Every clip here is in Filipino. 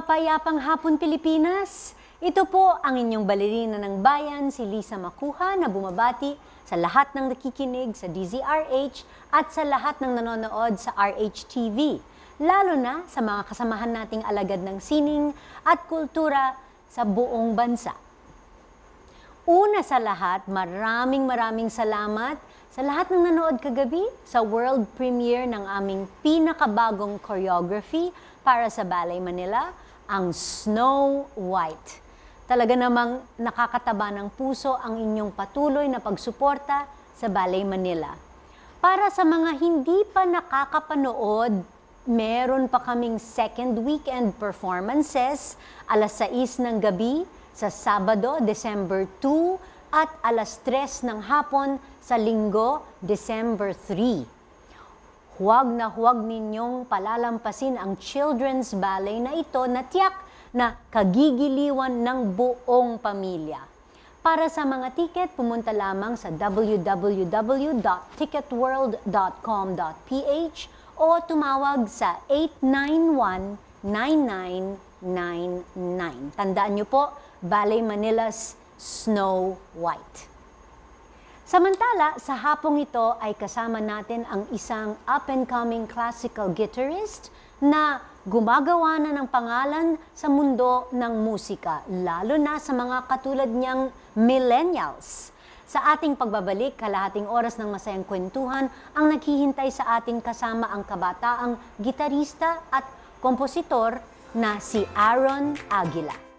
Mapayapang hapon Pilipinas. Ito po ang inyong balerina ng bayan, si Lisa Makuha, na bumabati sa lahat ng nakikinig sa DZRH at sa lahat ng nanonood sa RHTV, lalo na sa mga kasamahan nating alagad ng sining at kultura sa buong bansa. Una sa lahat, maraming maraming salamat sa lahat ng nanood kagabi sa world premiere ng aming pinakabagong choreography para sa Ballet Manila, ang Snow White. Talaga namang nakakataba ng puso ang inyong patuloy na pagsuporta sa Ballet Manila. Para sa mga hindi pa nakakapanood, meron pa kaming second weekend performances alas 6 ng gabi sa Sabado, December 2 at alas 3 ng hapon sa Linggo, December 3. Huwag na huwag ninyong palalampasin ang children's ballet na ito na tiyak na kagigiliwan ng buong pamilya. Para sa mga tiket, pumunta lamang sa www.ticketworld.com.ph o tumawag sa 891-9999. Tandaan nyo po, Ballet Manila's Snow White. Samantala, sa hapong ito ay kasama natin ang isang up-and-coming classical guitarist na gumagawa na ng pangalan sa mundo ng musika, lalo na sa mga katulad niyang millennials. Sa ating pagbabalik, kalahating oras ng masayang kwentuhan ang naghihintay sa ating kasama ang kabataang gitarista at kompositor na si Aaron Aguila.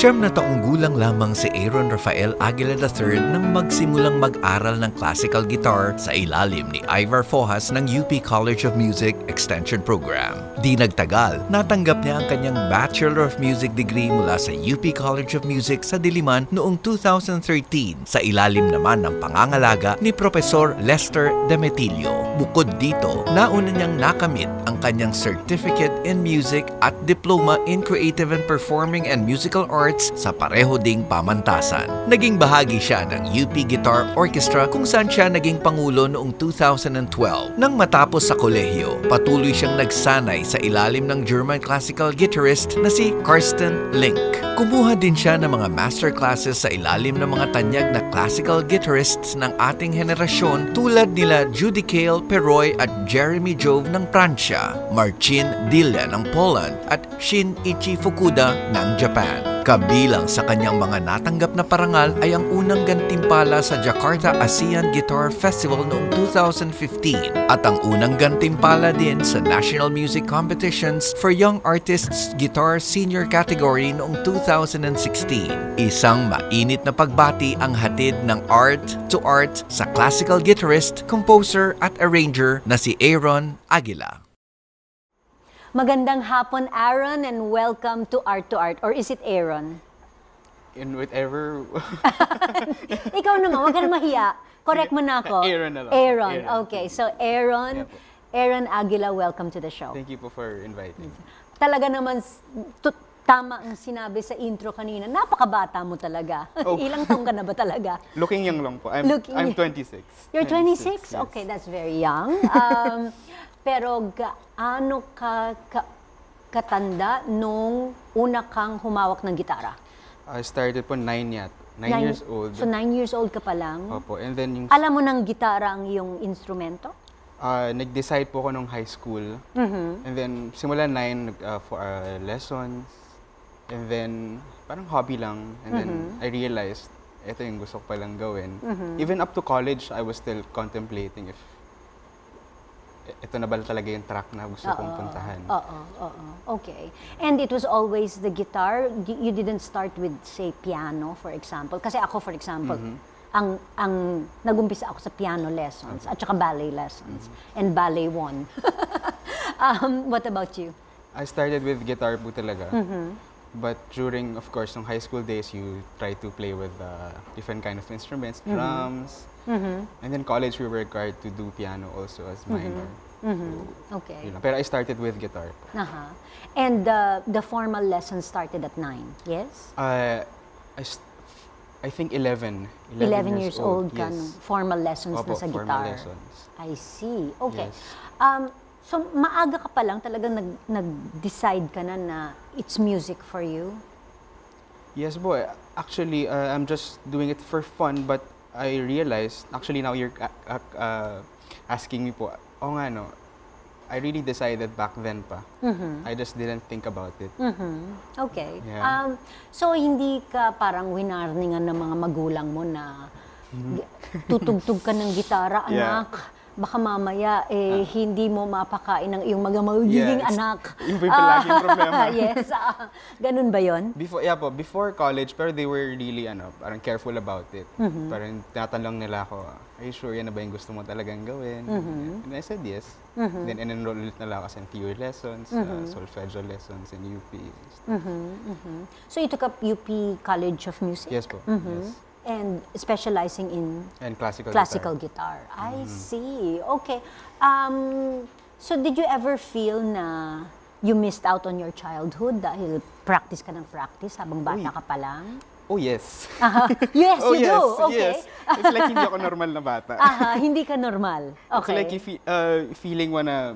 Siyam na taong gulang lamang si Aaron Rafael Aguila III nang magsimulang mag-aral ng classical guitar sa ilalim ni Ivar Fohas ng UP College of Music Extension Program. Di nagtagal, natanggap niya ang kanyang Bachelor of Music degree mula sa UP College of Music sa Diliman noong 2013 sa ilalim naman ng pangangalaga ni Profesor Lester Demetilio. Bukod dito, nauna niyang nakamit ang kanyang Certificate in Music at Diploma in Creative and Performing and Musical Arts Arts sa pareho ding pamantasan. Naging bahagi siya ng UP Guitar Orchestra kung saan siya naging pangulo noong 2012. Nang matapos sa kolehiyo, patuloy siyang nagsanay sa ilalim ng German classical guitarist na si Karsten Link. Kumuha din siya ng mga master classes sa ilalim ng mga tanyag na classical guitarists ng ating henerasyon tulad nila Judy Cale Peroy at Jeremy Jove ng Pransya, Marcin Dilla ng Poland at Shin Ichi Fukuda ng Japan. Kabilang sa kanyang mga natanggap na parangal ay ang unang gantimpala sa Jakarta ASEAN Guitar Festival noong 2015 at ang unang gantimpala din sa National Music Competitions for Young Artists Guitar Senior Category noong 2016. Isang mainit na pagbati ang hatid ng art to art sa classical guitarist, composer at arranger na si Aaron Aguila. Magandang hapon, Aaron, and welcome to Art to Art. Or is it Aaron? In whatever... Ikaw naman, huwag ka na mahiya. Correct mo na ako. Aaron na lang. Aaron, Aaron. okay. So, Aaron, Yeah. Aaron Aguila, welcome to the show. Thank you po for inviting. Talaga naman, tama ang sinabi sa intro kanina. Napakabata mo talaga. Oh. Ilang taong ka na ba talaga? Looking young lang po. I'm, Looking I'm young. 26. You're 26? yes. Okay, that's very young. Um, pero gaano ka, ka katanda nung una kang humawak ng gitara? I started po 9 yat. 9 Nine- years old. So, nine years old ka pa lang? Opo. And then yung... Alam mo ng gitara ang iyong instrumento? Uh, nag-decide po ako nung high school. Mhm. And then, simula 9 uh, for uh, lessons. And then, parang hobby lang. And then, Mm-hmm. I realized, ito yung gusto ko palang gawin. Even up to college, I was still contemplating if ito na ba talaga yung track na gusto kong puntahan. Oo, oo. Okay. And it was always the guitar? You didn't start with, say, piano, for example? Kasi ako, for example, ang ang nagumpisa ako sa piano lessons at saka ballet lessons. And ballet one. um, what about you? I started with guitar po talaga. But during, of course, ng high school days, you try to play with uh, different kind of instruments, drums. And then college, we were required to do piano also as minor. Okay. Yun lang. Pero I started with guitar. Aha. And the the formal lessons started at nine, yes? Uh, I, st- I think 11. 11, years, old, ka yes. nung formal lessons Opo, na sa formal guitar. lessons. I see. Okay. Yes. Um, So, maaga ka pa lang talagang nag, nag-decide ka na na it's music for you? Yes, boy. Actually, uh, I'm just doing it for fun, but I realized, actually now you're uh, uh, uh, asking me po, oh nga no, I really decided back then pa. Mhm. I just didn't think about it. Mhm. Okay. Yeah. Um, so, hindi ka parang winarningan ng mga magulang mo na gi- tutugtog ka ng gitara, Mm-hmm. Yeah. Baka mamaya, eh, hindi mo mapakain ng iyong mga magiging Yes. anak. Yun po yung palaging problema. yes. ah, ganun ba yon? Before, yeah po, before college, pero they were really, ano, parang careful about it. Parang tinatanong nila ako, are you sure yan na ba yung gusto mo talagang gawin? And I said yes. Then in-enroll ulit nila ako sa theory lessons, uh, solfeggio lessons, and UP. So, you took up UP College of Music? Yes po, Mhm. yes. And specializing in And classical, classical guitar. guitar. I see. Okay. Um, so did you ever feel na you missed out on your childhood dahil practice ka ng practice habang bata Uy. ka pa lang? Oh, yes. Aha. Yes, oh, you yes, do. Okay. yes. It's like hindi ako normal na bata. Aha, hindi ka normal. It's Okay. like you fe- uh, feeling when uh,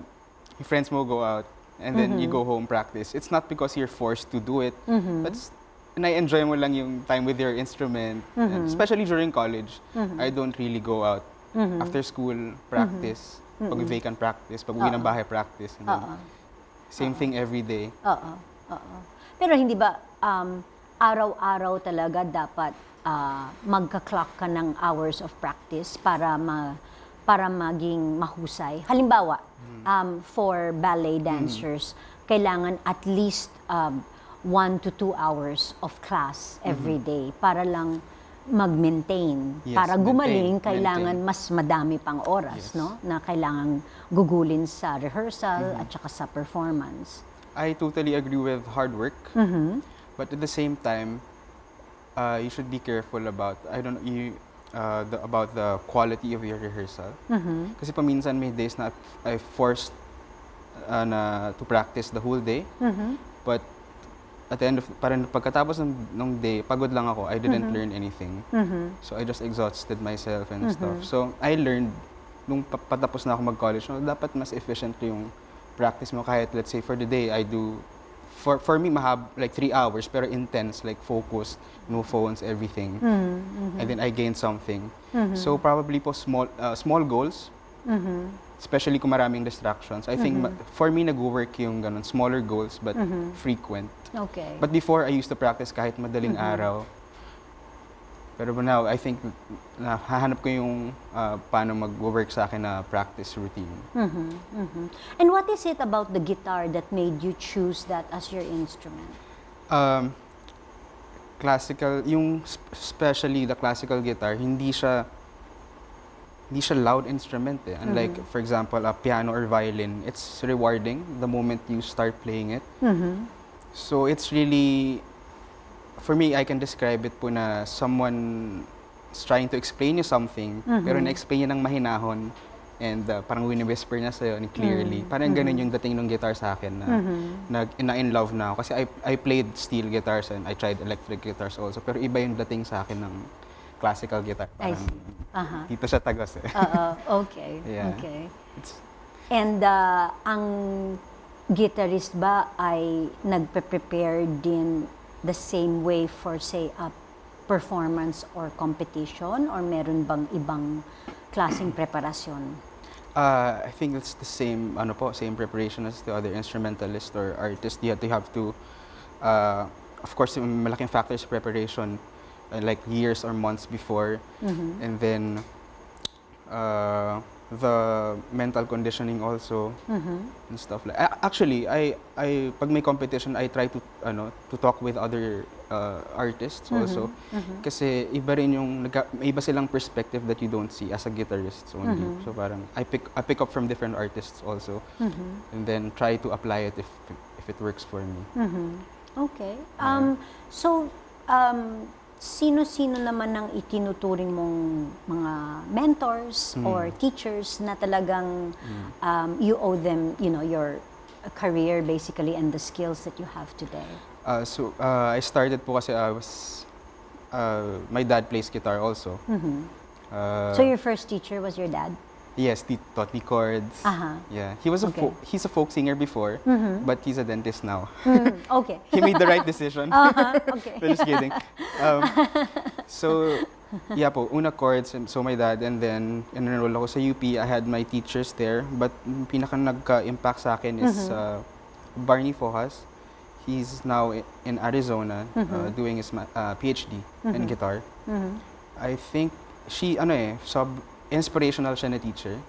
your friends mo go out and then you Mm-hmm. go home practice. It's not because you're forced to do it. Mm-hmm. But s- na-enjoy mo lang yung time with your instrument. Mm-hmm. And especially during college, I don't really go out. Mm-hmm. After school, practice. Pag vacant practice. Pag uwi ng Oo. bahay, practice. And then Oo. Same thing every day. Oo. Oo. Pero hindi ba um, araw-araw talaga dapat ah, magka-clock ka ng hours of practice para ma para maging mahusay? Halimbawa, um, for ballet dancers, kailangan at least um, one to two hours of class every day para lang mag-maintain. Yes, para gumaling, maintain, kailangan maintain. mas madami pang oras, Yes. no? Na kailangan gugulin sa rehearsal at saka sa performance. I totally agree with hard work. Mhm. But at the same time, uh, you should be careful about I don't know you uh, the, about the quality of your rehearsal. Mhm. Kasi paminsan may days na I forced uh, na to practice the whole day. Mhm. But at the end of parang pagkatapos ng, ng day, pagod lang ako. I didn't learn anything. Mhm. So I just exhausted myself and stuff. So I learned nung pa- patapos na ako mag-college, no, dapat mas efficient yung practice mo kahit let's say for the day I do for for me mahab like three hours pero intense like focused no phones everything Mhm. and then I gained something Mhm. so probably po small uh, small goals Mhm. Especially kung maraming distractions I think ma- for me nag-work yung ganun smaller goals but Mhm. frequent Okay. but before I used to practice kahit madaling araw pero now I think nahahanap ko yung uh, paano mag-work sa akin na practice routine Mhm. Mhm. And what is it about the guitar that made you choose that as your instrument? um, classical, yung sp- especially the classical guitar, hindi siya hindi siya loud instrument eh. Unlike, for example, a piano or violin, it's rewarding the moment you start playing it. Mhm. So it's really, for me, I can describe it po na someone is trying to explain you something, pero na-explain niya ng mahinahon and uh, parang wini-whisper niya sa'yo and clearly. Parang ganun yung dating ng guitar sa akin na, nag, na in love na ako. Kasi I, I played steel guitars and I tried electric guitars also, pero iba yung dating sa akin ng classical guitar. I Parang see. Aha. dito siya tagos eh. Oo, okay. Yeah. Okay. It's- And uh, ang guitarist ba ay nagpe-prepare din the same way for say a performance or competition or meron bang ibang klaseng preparasyon? Uh, I think it's the same, ano po, same preparation as the other instrumentalist or artist. You have to have to, uh, of course, malaking factor sa preparation, uh, like years or months before, and then uh, the mental conditioning also and stuff like. Actually, I I pag may competition, I try to ano to talk with other uh, artists also. Kasi iba rin yung may iba silang perspective that you don't see as a guitarist only. So parang I pick I pick up from different artists also. And then try to apply it if if it works for me. Okay. Um, so, um, sino-sino naman ang itinuturing mong mga mentors or teachers na talagang um, you owe them, you know, your career basically and the skills that you have today? Uh, so uh, I started po kasi I was uh, my dad plays guitar also. Mhm. Uh, so your first teacher was your dad? Yes, he taught me chords. Aha. Yeah, he was a Okay. he's a folk singer before, but he's a dentist now. Mm, okay. he made the right decision. Uh-huh, okay. Just kidding. Um, so, yeah po, una chords, and so my dad, and then enroll ako sa UP. I had my teachers there, but pinaka nagka-impact sa akin is uh, Barney Fojas. He's now in Arizona uh, doing his uh, PhD in guitar. Mhm. I think she, ano eh, sub, inspirational siya na teacher.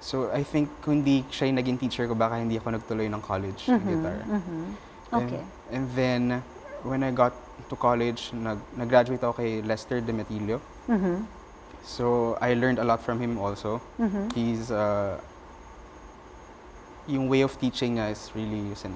So, I think kung hindi siya yung naging teacher ko, baka hindi ako nagtuloy ng college ng guitar. Mhm. And- Okay. And, then, when I got to college, nag, nag-graduate ako kay Lester Demetilio. Mhm. So, I learned a lot from him also. Mhm. He's, uh, yung way of teaching niya is really, sin,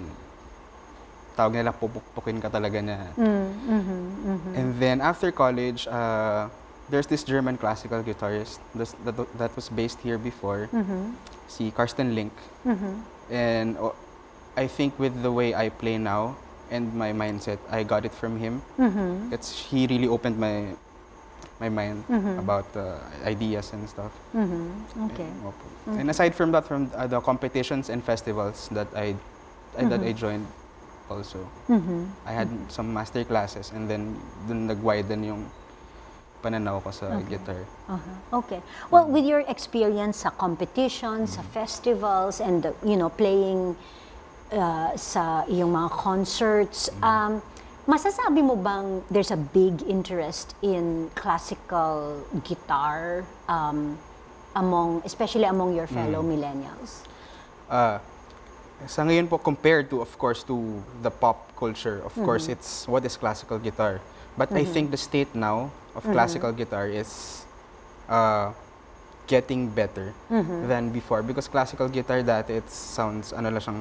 tawag nila, pupukpukin ka talaga na. Mm, mhm, mhm. And then, after college, uh, there's this German classical guitarist that, that was based here before, Mhm. si Karsten Link. Mhm. And uh, I think with the way I play now and my mindset, I got it from him. Mhm. It's he really opened my my mind Mhm. about uh, ideas and stuff. Okay. And, opo. And aside from that, from uh, the competitions and festivals that I, I that I Mm-hmm. joined, also. I had some master classes and then dun nag-widen yung pananaw ko sa Okay. guitar. Uh-huh. Okay. Well, with your experience sa competitions, sa festivals, and uh, you know, playing uh, sa iyong mga concerts, um, masasabi mo bang there's a big interest in classical guitar um, among, especially among your fellow millennials? Uh, sa ngayon po, compared to, of course, to the pop culture, of course, Mm-hmm. it's what is classical guitar. But I think the state now of Mm-hmm. classical guitar is uh, getting better Mm-hmm. than before. Because classical guitar dati, it sounds, ano lang siyang,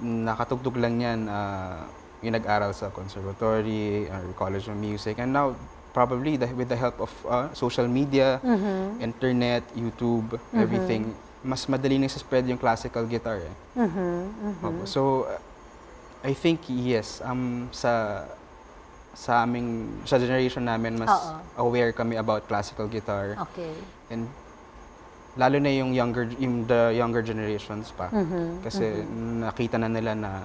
nakatugtog lang yan, uh, yung nag-aral sa conservatory or college of music. And now, probably the, with the help of uh, social media, Mm-hmm. internet, YouTube, everything, mas madali na spread yung classical guitar eh. Mhm. Opo. So, uh, I think yes, um, sa sa aming sa generation namin mas Oo. aware kami about classical guitar Okay. and lalo na yung younger yung the younger generations pa Mhm. kasi nakita na nila na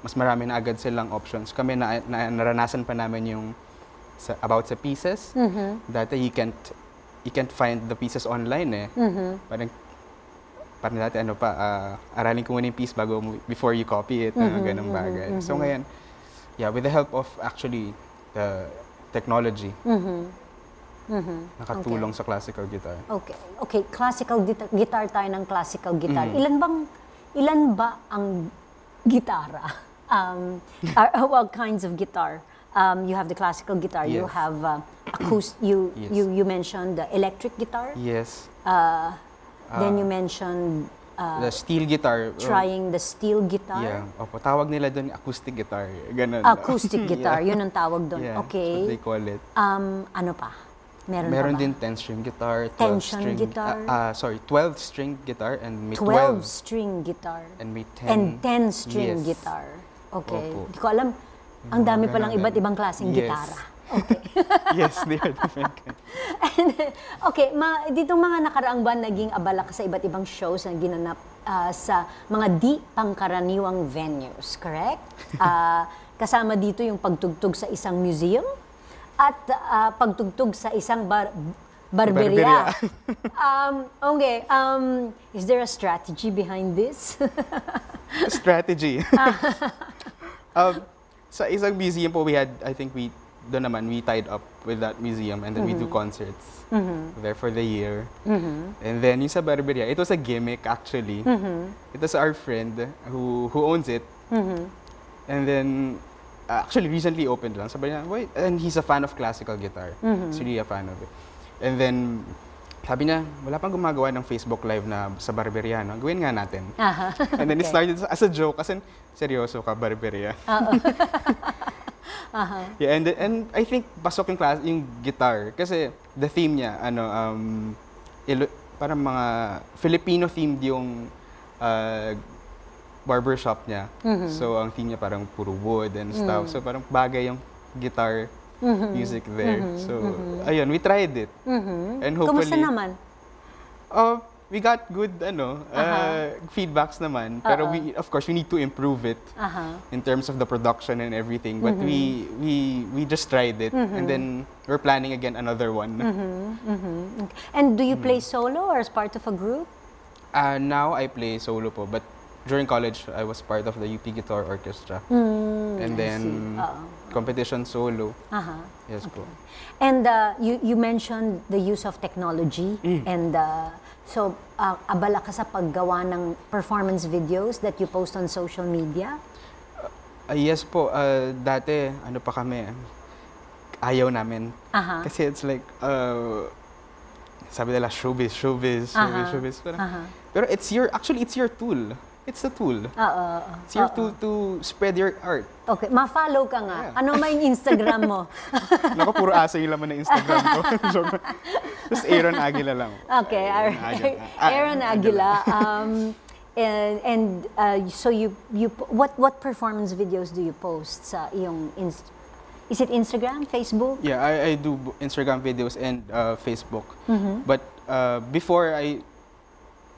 mas marami na agad silang options kami na, na naranasan pa namin yung sa, about sa pieces Mhm. dati you can't you can't find the pieces online eh Mhm. parang parang dati ano pa ah, aralin ko muna yung piece bago before you copy it mga Mhm, ganong mhm, bagay so mhm. ngayon yeah with the help of actually the technology Mhm. Mhm. nakatulong sa classical guitar Okay. Okay, classical guitar, guitar tayo ng classical guitar. Mm. Ilan bang ilan ba ang gitara? Um, are, uh, what kinds of guitar? Um, you have the classical guitar. You Yes. have uh, acoustic. You Yes. you you mentioned the electric guitar. yes Uh, then Ah. you mentioned uh, the steel guitar uh, trying the steel guitar. yeah opo tawag nila doon acoustic guitar ganun Acoustic guitar, Yeah. yun ang tawag doon. yeah, okay. they call it Um, ano pa? Meron, meron pa din 10 string guitar 12 Tension string guitar. ah ah, sorry 12 string guitar and may 12 12, string guitar. and may 10 And 10 string Yes. guitar. Okay. Opo. Hindi ko alam. Ang dami palang ganun. iba't ibang klaseng Yes. gitara. Okay. yes they are different kinds. And, okay, ma, ditong mga nakaraang buwan, naging abala ka sa iba't ibang shows na ginanap ah, sa mga di pangkaraniwang venues, correct? Ah, kasama dito yung pagtugtog sa isang museum at ah, pagtugtog sa isang bar barberia. um, okay, um, is there a strategy behind this? strategy. um, sa isang museum po, we had, I think we, doon naman, we tied up with that museum and then we do concerts there for the year. And then yung sa Barberia, it was a gimmick actually. It was our friend who who owns it. And then, uh, actually recently opened lang. Sabi niya, wait, and he's a fan of classical guitar. He's really a fan of it. And then, sabi niya, wala pang gumagawa ng Facebook Live na sa Barberia, no? Gawin nga natin. Aha. And then it Okay. started as a joke kasi seryoso ka, barberia. yeah, and, and I think pasok yung class, yung guitar. Kasi the theme niya, ano, um, ilo- parang mga Filipino themed yung uh, barbershop niya. So ang theme niya parang puro wood and stuff. So parang bagay yung guitar music there. So ayun, we tried it. Mhm. And hopefully, Kumusta naman? Uh, we got good ano uh-huh. uh, feedbacks naman. Pero we of course we need to improve it Aha. in terms of the production and everything. But we mm-hmm. we we just tried it. And mm-hmm. then we're planning again another one. Mm-hmm. And do you play solo or as part of a group? uh, now I play solo po but during college I was part of the UP Guitar Orchestra. Mm, and then competition solo. Aha. yes po. And uh, you, you mentioned the use of technology mm. and uh, so uh, abala ka sa paggawa ng performance videos that you post on social media? Ah, yes po uh, dati ano pa kami ayaw namin Aha. Kasi it's like, uh, sabi nila, showbiz, showbiz, showbiz, Aha. showbiz. Parang, Aha. Pero it's your, actually, it's your tool. It's a tool. Oo. It's your oo. tool to spread your art. Okay, ma-follow ka nga. Yeah. Ano may Instagram mo? Naku, puro asa yung laman ng Instagram ko. Joke. Just Aaron Aguila lang. Okay, Aaron, Aguila. Ah, Aaron Aguila. Um, and and uh, so you you what what performance videos do you post sa iyong inst- Is it Instagram, Facebook? Yeah, I, I do Instagram videos and uh, Facebook. Mm-hmm. But uh, before, I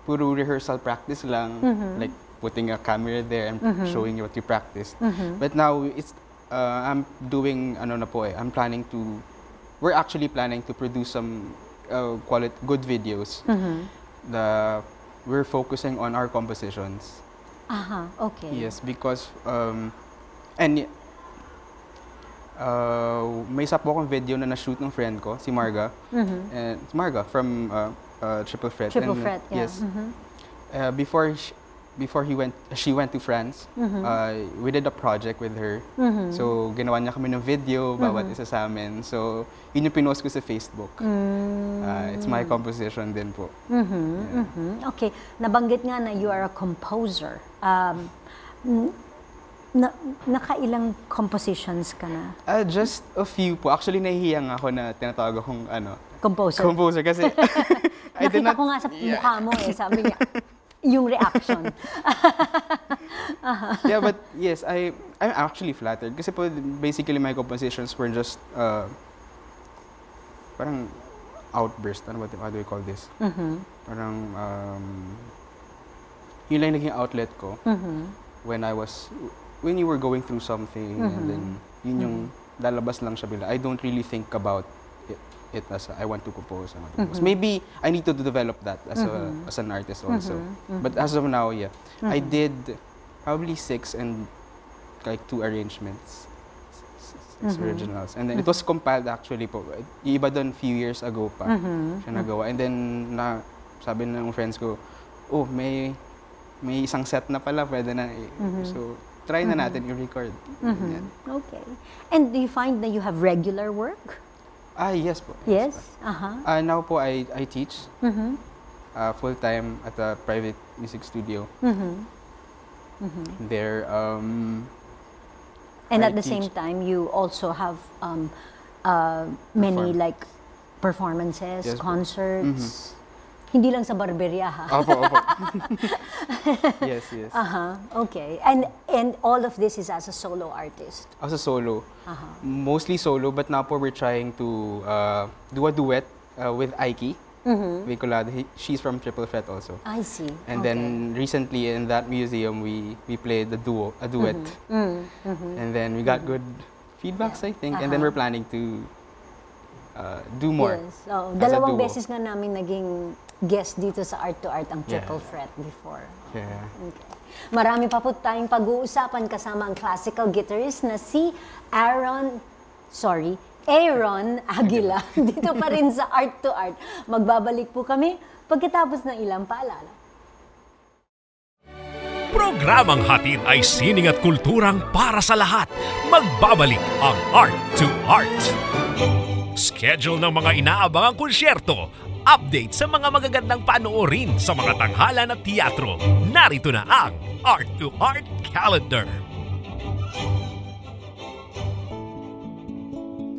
puro rehearsal practice lang. Mm-hmm. Like putting a camera there and showing you what you practiced. But now, it's uh, I'm doing, ano na po eh, I'm planning to, we're actually planning to produce some uh, quality, good videos. Mm-hmm. The, we're focusing on our compositions. Aha, okay. Yes, because um, and uh, may isa po akong video na na-shoot ng friend ko, si Marga. And Marga from uh, uh, Triple. Mm-hmm. Triple And, Fret, yeah. Yes. Mhm. Uh, before sh- before he went she went to France, Mm-hmm. uh, we did a project with her. So ginawa niya kami ng video bawat Mm-hmm. isa sa amin. So yun yung pinost ko sa Facebook. Mm. Uh, it's my composition din po. Mhm. Okay, nabanggit nga na you are a composer. Um, na, nakailang compositions ka na? Uh, just a few po. Actually nahihiya nga ako na tinatawag akong ano, Composer? composer kasi I did Nakita not- ko nga sa Yeah. mukha mo eh, sabi niya, yung reaction. yeah, but yes, I I'm actually flattered kasi po basically my compositions were just uh, parang outburst. Ano ba how do we call this? Mhm. Parang um, yun lang naging outlet ko Mhm. when I was when you were going through something and mm-hmm. then yun yung mm-hmm. lalabas lang siya bila. I don't really think about it, it as a, I want to compose. I want to compose. Mm-hmm. Maybe I need to develop that as a as an artist also. But as of now, yeah, I did probably six and like two arrangements. Six originals. And then it was compiled actually po. Yung iba doon few years ago pa Mhm. siya nagawa. And then na sabi ng friends ko, oh, may may isang set na pala, pwede na. i- So, try na natin i-record. Yan. Okay. And do you find that you have regular work? Ah, yes po. Yes? Aha. Ah, now po, I, I teach Mhm. uh, full-time at a private music studio. Mhm. There, um, And I at the same time, you also have um, uh, many Perform. like performances, Yes po. concerts. Hindi lang sa barberia ha. opo, opo. yes, yes. Aha, okay. And and all of this is as a solo artist. As a solo, Aha. mostly solo, but now po we're trying to uh, do a duet uh, with Aiki. Mhm. Vinculado. He, she's from Triple Threat also. I see. And Okay. then recently in that museum we we played a duo, a duet. Mm, mhm. And then we got good feedbacks, I think. And then Uh-huh. we're planning to uh, do more. Yes. Oh, dalawang beses nga namin naging guest dito sa Art to Art ang Yeah. Triple Fret before. Yeah. Okay. Marami pa po tayong pag-uusapan kasama ang classical guitarist na si Aaron, sorry, Aaron Aguila. Dito pa rin sa Art to Art. Magbabalik po kami pagkatapos ng ilang paalala. Programang hatid ay sining at kulturang para sa lahat. Magbabalik ang Art to Art. Schedule ng mga inaabangang konsyerto. Update sa mga magagandang panoorin sa mga tanghalan at teatro. Narito na ang Art to Art Calendar.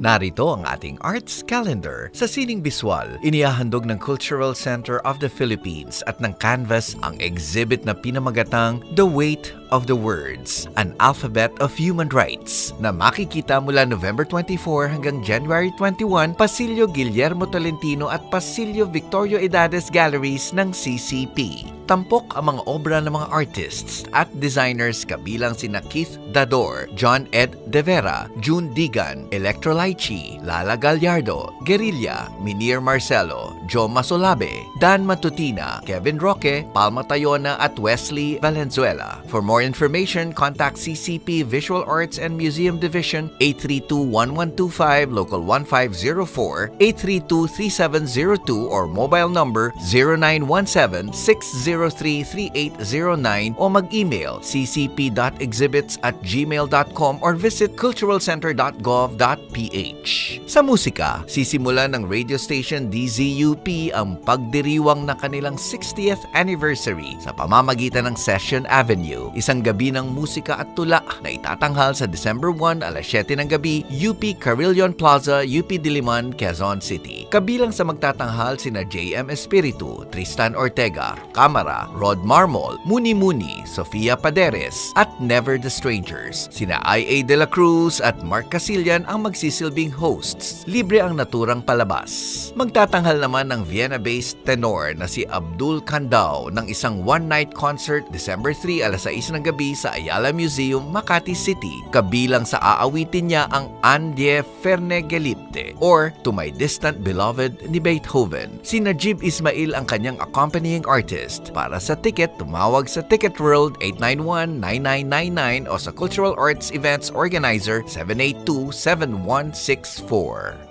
Narito ang ating arts calendar sa Sining Biswal. Inihahandog ng Cultural Center of the Philippines at ng Canvas ang exhibit na pinamagatang The Weight of the Words, An Alphabet of Human Rights na makikita mula November 24 hanggang January 21 Pasilyo Guillermo Tolentino at Pasilyo Victorio Edades Galleries ng CCP. Tampok ang mga obra ng mga artists at designers kabilang sina Keith Dador, John Ed De Vera, June Digan, Electro Laichi, Lala Gallardo, Guerrilla, Minir Marcelo, Joe Masolabe, Dan Matutina, Kevin Roque, Palma Tayona at Wesley Valenzuela. For more information, contact CCP Visual Arts and Museum Division 832-1125 Local 1504 832-3702 or mobile number 0917-603-3809 o mag-email ccp.exhibits at gmail.com or visit culturalcenter.gov.ph. Sa musika, sisimulan ng radio station DZUP ang pagdiriwang na kanilang 60th anniversary sa pamamagitan ng Session Avenue, isang gabi ng musika at tula na itatanghal sa December 1 alas 7 ng gabi, UP Carillon Plaza, UP Diliman, Quezon City. Kabilang sa magtatanghal sina JM Espiritu, Tristan Ortega, Kamara, Rod Marmol, Muni Muni, Sofia Paderes, at Never the Strangers. Sina IA De La Cruz at Mark Casillan ang magsisilbing hosts. Libre ang naturang palabas. Magtatanghal naman ng Vienna-based tenor na si Abdul Kandao ng isang one-night concert December 3 alas 6 ng gabi sa Ayala Museum, Makati City. Kabilang sa aawitin niya ang Andie Fernegelipte or To My Distant Beloved ni Beethoven. Si Najib Ismail ang kanyang accompanying artist. Para sa ticket, tumawag sa Ticket World 891-9999 o sa Cultural Arts Events Organizer 782-7164.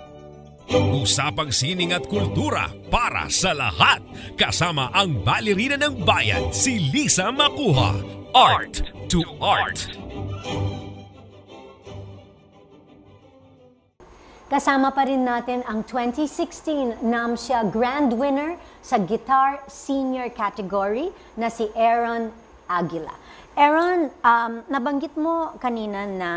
Usapang sining at kultura para sa lahat. Kasama ang balerina ng bayan, si Lisa Makuha. Art to Art. Kasama pa rin natin ang 2016 NAMSIA Grand Winner sa Guitar Senior Category na si Aaron Aguila. Aaron, um, nabanggit mo kanina na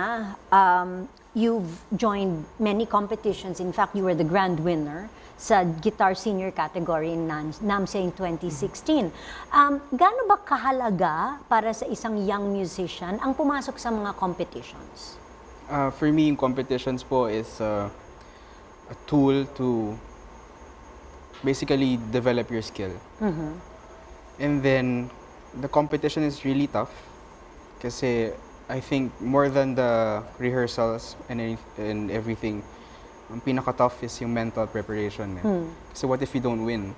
um, you've joined many competitions. In fact, you were the grand winner sa Guitar Senior Category in NAM- NAMSIA in 2016. Um, gaano ba kahalaga para sa isang young musician ang pumasok sa mga competitions? Uh, for me, yung competitions po is uh, a tool to basically develop your skill. And then, the competition is really tough kasi I think more than the rehearsals and, any- and everything, ang pinaka-tough is yung mental preparation. Eh. So what if you don't win?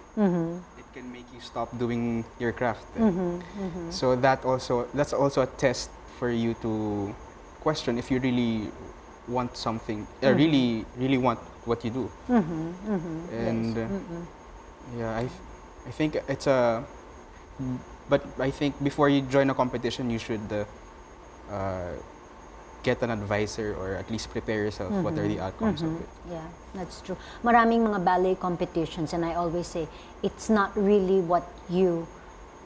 It can make you stop doing your craft. eh. So that also that's also a test for you to question if you really want something, uh, really really want what you do. And uh, yeah, I I think it's a but I think before you join a competition, you should uh, uh, get an advisor or at least prepare yourself. What are the outcomes of it? Yeah, that's true. Maraming mga ballet competitions and I always say it's not really what you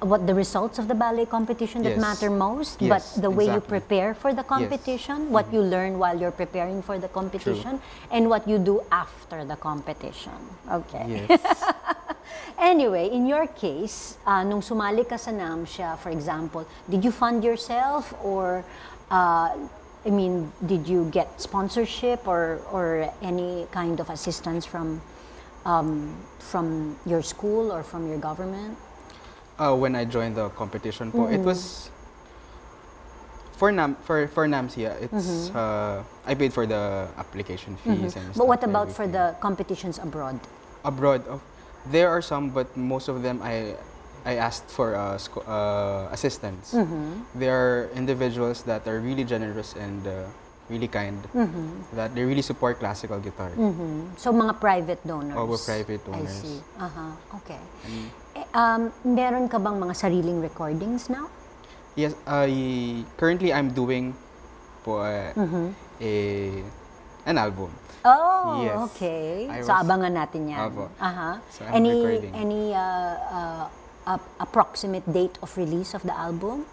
what the results of the ballet competition that Yes. matter most, Yes, but the way you prepare for the competition, what you learn while you're preparing for the competition, and what you do after the competition. Okay. Yes. Anyway, in your case, uh, nung sumali ka sa NAMSIA, for example, did you fund yourself or, uh, I mean, did you get sponsorship or, or any kind of assistance from, um, from your school or from your government? Uh, when I joined the competition po, it was for Nam for for NAMSIA. It's uh, I paid for the application fees Mm-hmm. But what about for the competitions abroad? abroad? Of, there are some, but most of them I I asked for uh, sco- uh, assistance. Mm-hmm. There are individuals that are really generous and uh, really kind. Mm-hmm. That they really support classical guitar. So mga private donors? Oo, private I donors. see. Aha, okay. Eh, um, meron ka bang mga sariling recordings now? Yes, I currently I'm doing po uh, Mm-hmm. a an album. Oh, Yes. okay. I so was- abangan natin 'yan. Apo. Aha. So, I'm any recording. any uh, uh, ap- approximate date of release of the album?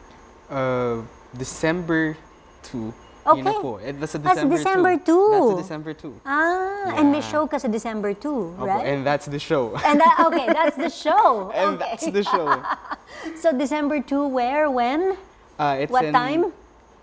Uh, December 2. Yun na Okay. po. Eh, that's a That's December, December 2. That's a December 2. Ah, and may Yeah. show ka sa December 2, Opo, right? And that's the show. And that, okay, that's the show. and okay. that's the show. So December 2 where when? Uh, it's What in- time?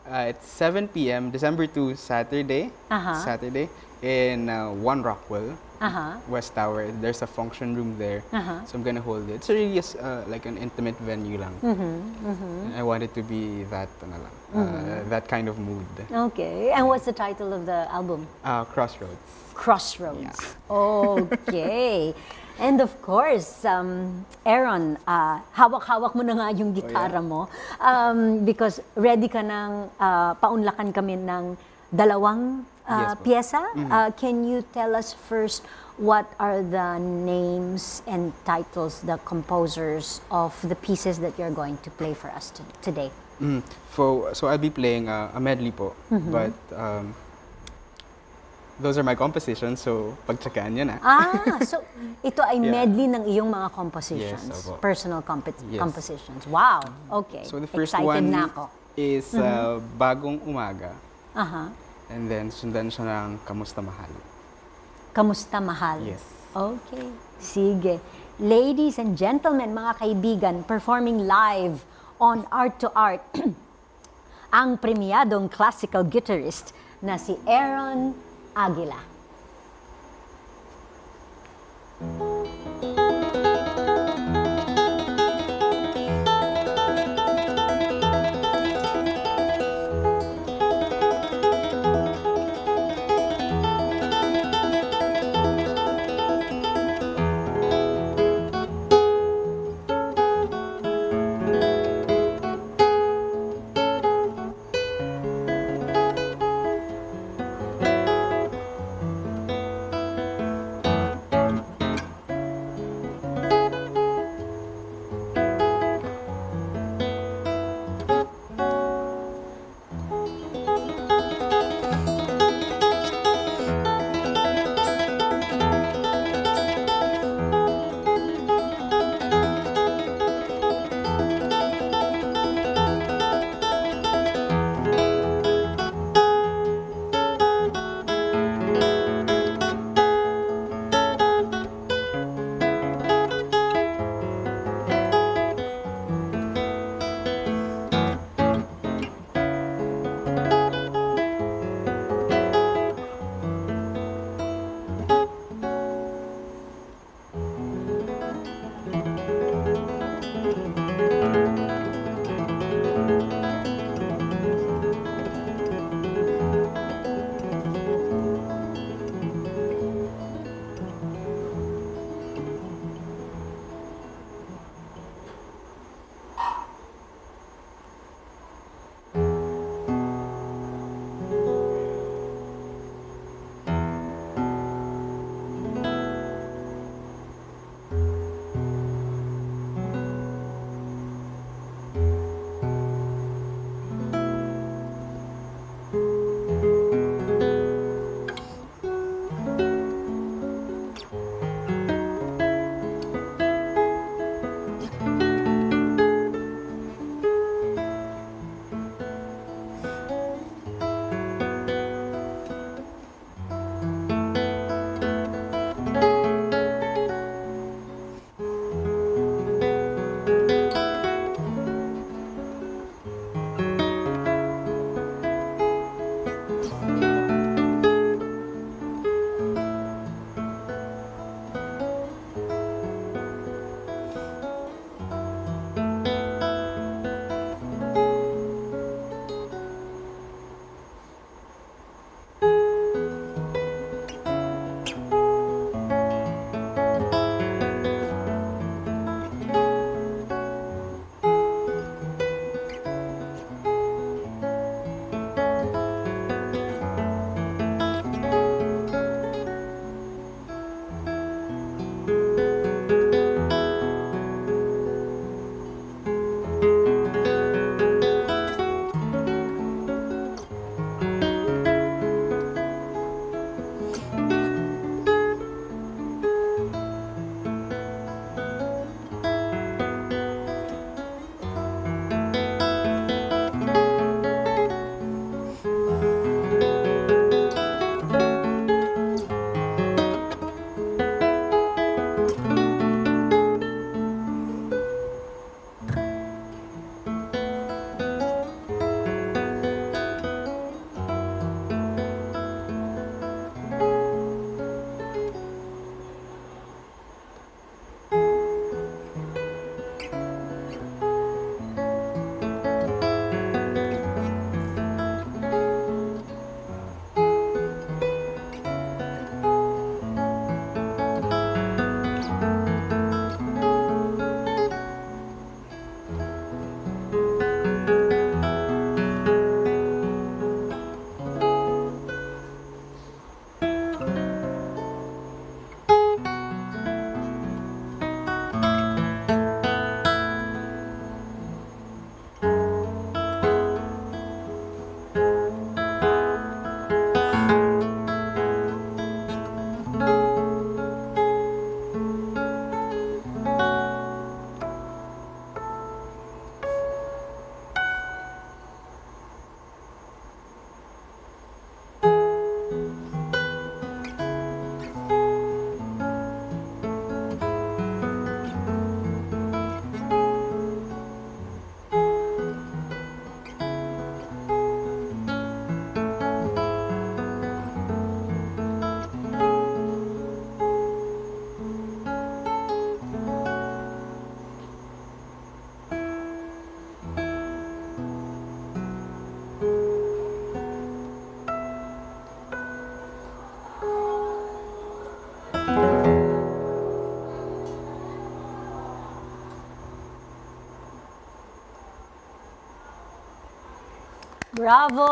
Uh, it's 7 p.m. December 2, Saturday. Uh-huh. Saturday in uh, One Rockwell, Aha. West Tower. There's a function room there, Uh-huh. so I'm gonna hold it. So it's really uh, like an intimate venue lang. Mm-hmm, I want it to be that, ano lang, uh, that kind of mood. Okay. And what's the title of the album? Uh, Crossroads. Crossroads. Okay. And of course, um, Aaron, ah, hawak-hawak mo na nga yung gitara mo um, because ready ka nang ah, paunlakan kami ng dalawang ah, Yes po. pyesa. Ah, can you tell us first what are the names and titles, the composers of the pieces that you're going to play for us to- today? Mm. So, so I'll be playing uh, a medley po, but um, those are my compositions, so pagtsakaan nyo na. Ah, so ito ay Yeah. medley ng iyong mga compositions, Yes, opo. personal compo- Yes. compositions. Wow. Okay. So the first Excited one na ako. is uh, Bagong Umaga, Aha. And then sundan siya ng Kamusta Mahal. Kamusta mahal? Yes. Okay. Sige. Ladies and gentlemen, mga kaibigan, performing live on Art to Art, ang premiadong classical guitarist na si Aaron Aguila. Bravo!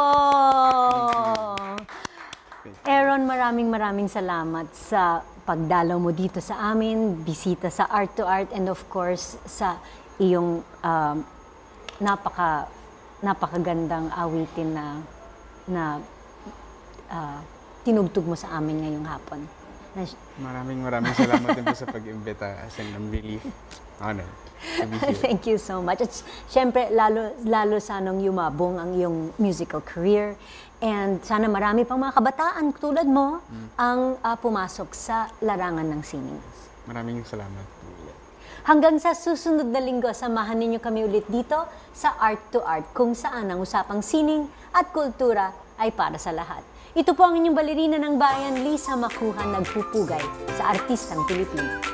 Aaron, maraming maraming salamat sa pagdalaw mo dito sa amin, bisita sa Art to Art, and of course, sa iyong um, napaka napakagandang awitin na na ah, tinugtog mo sa amin ngayong hapon. Maraming maraming salamat din po sa pag-imbita. As in, I'm really Thank you so much. At syempre, lalo, lalo sanang yumabong ang iyong musical career. And sana marami pang mga kabataan tulad mo ang ah, pumasok sa larangan ng singing. Maraming salamat. Hanggang sa susunod na linggo, samahan ninyo kami ulit dito sa Art to Art, kung saan ang usapang sining at kultura ay para sa lahat. Ito po ang inyong balerina ng bayan, Lisa Makuha, nagpupugay sa artistang Pilipino.